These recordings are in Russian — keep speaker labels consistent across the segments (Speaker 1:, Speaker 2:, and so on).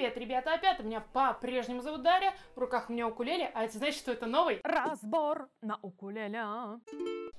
Speaker 1: Привет, ребята, опять меня по-прежнему зовут Дарья, в руках у меня укулеле, а это значит, что это новый
Speaker 2: разбор на укулеле.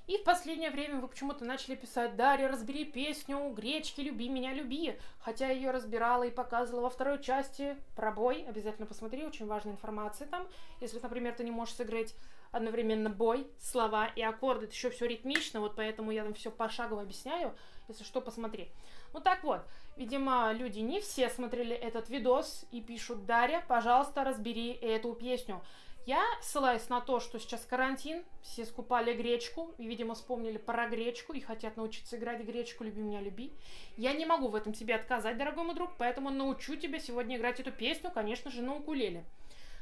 Speaker 1: И в последнее время вы почему-то начали писать «Дарья, разбери песню «Гречки, люби меня, люби». Хотя я ее разбирала и показывала во второй части про бой. Обязательно посмотри, очень важная информация там. Если, например, ты не можешь сыграть одновременно бой, слова и аккорды, это еще все ритмично, вот поэтому я там все пошагово объясняю. Если что, посмотри. Ну так вот, видимо, люди не все смотрели этот видос и пишут «Дарья, пожалуйста, разбери эту песню». Я ссылаюсь на то, что сейчас карантин, все скупали гречку, и, видимо, вспомнили про гречку и хотят научиться играть гречку «Люби меня, люби». Я не могу в этом тебе отказать, дорогой мой друг, поэтому научу тебя сегодня играть эту песню, конечно же, на укулеле.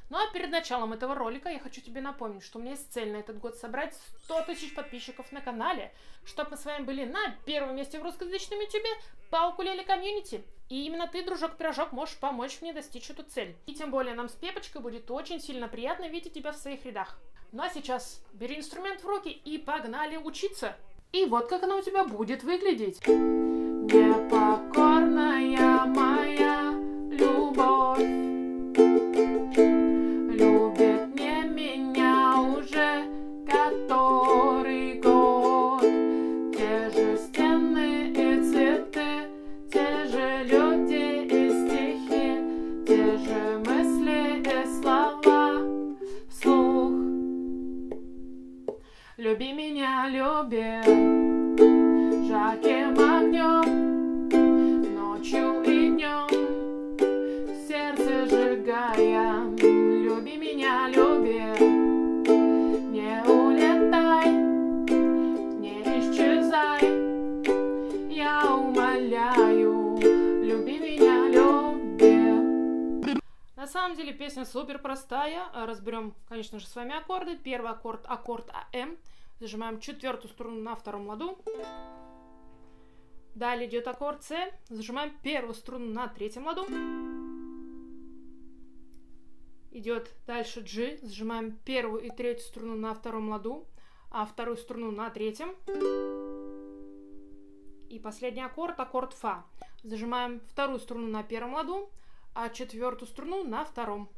Speaker 1: Ну а перед началом этого ролика я хочу тебе напомнить, что у меня есть цель на этот год собрать 100 тысяч подписчиков на канале, чтобы мы с вами были на первом месте в русскоязычном ютубе по укулеле комьюнити. И именно ты, дружок-пирожок, можешь помочь мне достичь эту цель. И тем более нам с Пепочкой будет очень сильно приятно видеть тебя в своих рядах. Ну а сейчас бери инструмент в руки и погнали учиться. И вот как она у тебя будет выглядеть. Непокорная Люби меня, люби, жарким огнем, ночью и днем, сердце сжигая. Люби меня, люби, не улетай, не исчезай, я умоляю, самом деле песня супер простая. Разберем, конечно же, с вами аккорды. Первый аккорд аккорд АМ. Зажимаем четвертую струну на втором ладу. Далее идет аккорд С. Зажимаем первую струну на третьем ладу. Идет дальше G. Зажимаем первую и третью струну на втором ладу, а вторую струну на третьем. И последний аккорд, аккорд Фа. Зажимаем вторую струну на первом ладу, а четвертую струну на втором.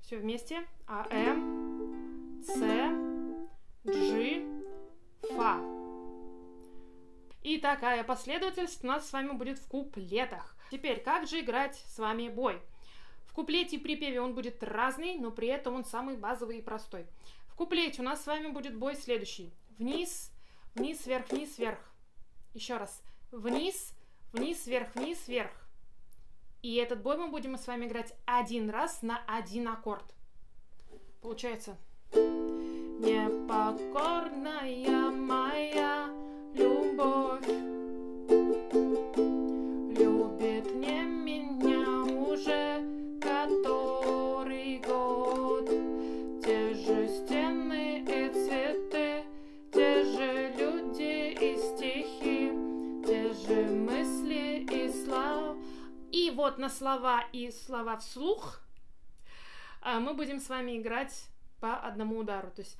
Speaker 1: Все вместе. А, М, С, G, Фа. И такая последовательность у нас с вами будет в куплетах. Теперь, как же играть с вами бой? В куплете и припеве он будет разный, но при этом он самый базовый и простой. В куплете у нас с вами будет бой следующий. Вниз, вниз, вверх, вниз, вверх. Еще раз. Вниз, вниз, вверх, вниз, вверх. И этот бой мы будем с вами играть один раз на один аккорд. Получается непокорная моя вот на слова и слова вслух а, мы будем с вами играть по одному удару. То есть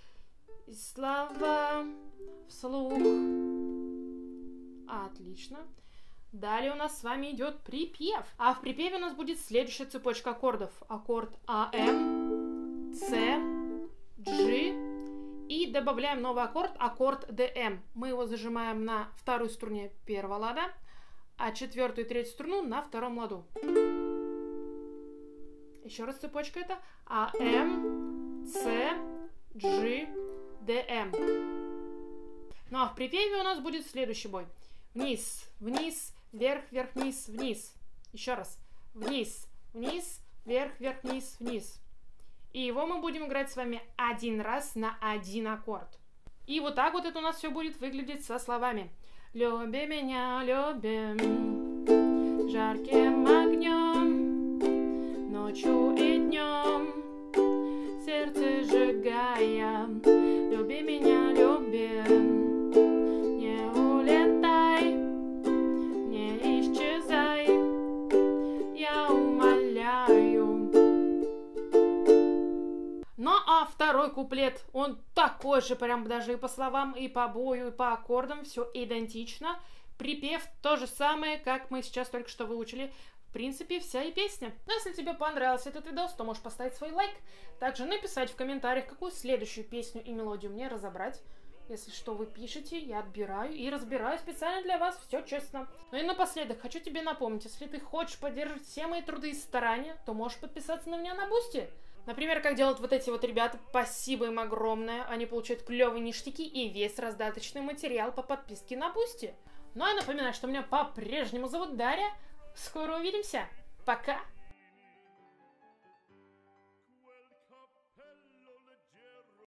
Speaker 1: слова вслух. Отлично. Далее у нас с вами идет припев. А в припеве у нас будет следующая цепочка аккордов. Аккорд АМ, С, G. И добавляем новый аккорд, аккорд ДМ. Мы его зажимаем на второй струне первого лада, а четвертую и третью струну на втором ладу. Еще раз цепочка это АМ, С, G, ДМ. Ну а в припеве у нас будет следующий бой. Вниз, вниз, вверх, вверх, вниз, вниз. Еще раз. Вниз, вниз, вверх, вверх, вниз, вниз. И его мы будем играть с вами один раз на один аккорд. И вот так вот это у нас все будет выглядеть со словами. Люби меня, любим, жарким огнем, ночью и днем сердце сжигая. Второй куплет, он такой же, прям даже и по словам, и по бою, и по аккордам, все идентично. Припев то же самое, как мы сейчас только что выучили. В принципе, вся и песня. Но если тебе понравился этот видос, то можешь поставить свой лайк. Также написать в комментариях, какую следующую песню и мелодию мне разобрать. Если что вы пишете, я отбираю и разбираю специально для вас, все честно. Ну и напоследок, хочу тебе напомнить, если ты хочешь поддерживать все мои труды и старания, то можешь подписаться на меня на Boosty. Например, как делают вот эти вот ребята, спасибо им огромное, они получают клевые ништяки и весь раздаточный материал по подписке на Boosty. Ну а напоминаю, что меня по-прежнему зовут Дарья. Скоро увидимся. Пока!